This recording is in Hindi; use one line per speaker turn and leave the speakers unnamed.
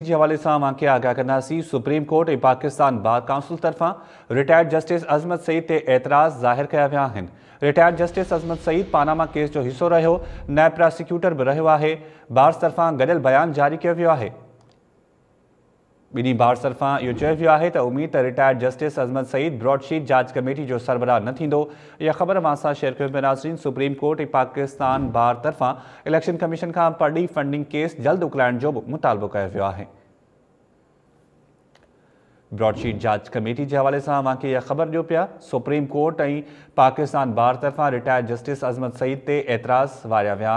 जे, हवाले हम आके आगाह सी, सुप्रीम कोर्ट ऐं पाकिस्तान बार काउंसिल तरफा रिटायर्ड जस्टिस अज़मत सईद के एतराज़ ज़ाहिर कया आहिनि retired justice Azmat Saeed Panama case जो हिसो रहियो नए प्रोसिक्यूटर भी रो है बार्स तरफा गॾियल बयान जारी किया वियो आहे। ॿिन्ही बार्स तरफ़ां चयो वियो आहे त retired justice Azmat Saeed Broadsheet जाँच कमेटी जो सरबराह न थींदो। इहा ख़बर माँ सां शेयर कयो पिया सुप्रीम कोर्ट पाकिस्तान बार तरफ़ां इलेक्शन कमीशन खां पड़ी फंडिंग केस जल्द उकलाइण जो बि मुतालबो कयो वियो ब्रॉडशीट जाँच कमेटी के हवाले से मूंखे इहा ख़बर ॾियो पिया। सुप्रीम कोर्ट ऐं पाकिस्तान बार तरफ़ां रिटायर्ड जस्टिस अज़मत सईद ते एतिराज़ वारिया विया